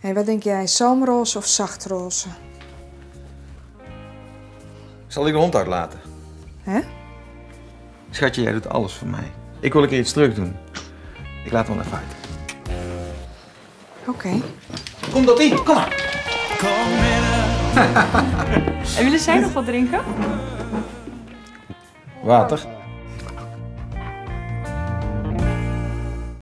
En wat denk jij, zomerroze of zachtroze? Zal ik de hond uitlaten? Hè? Schatje, jij doet alles voor mij. Ik wil een keer iets terug doen. Ik laat hem even uit. Oké. Kom dat in, kom maar. En willen zij nog wat drinken? Water.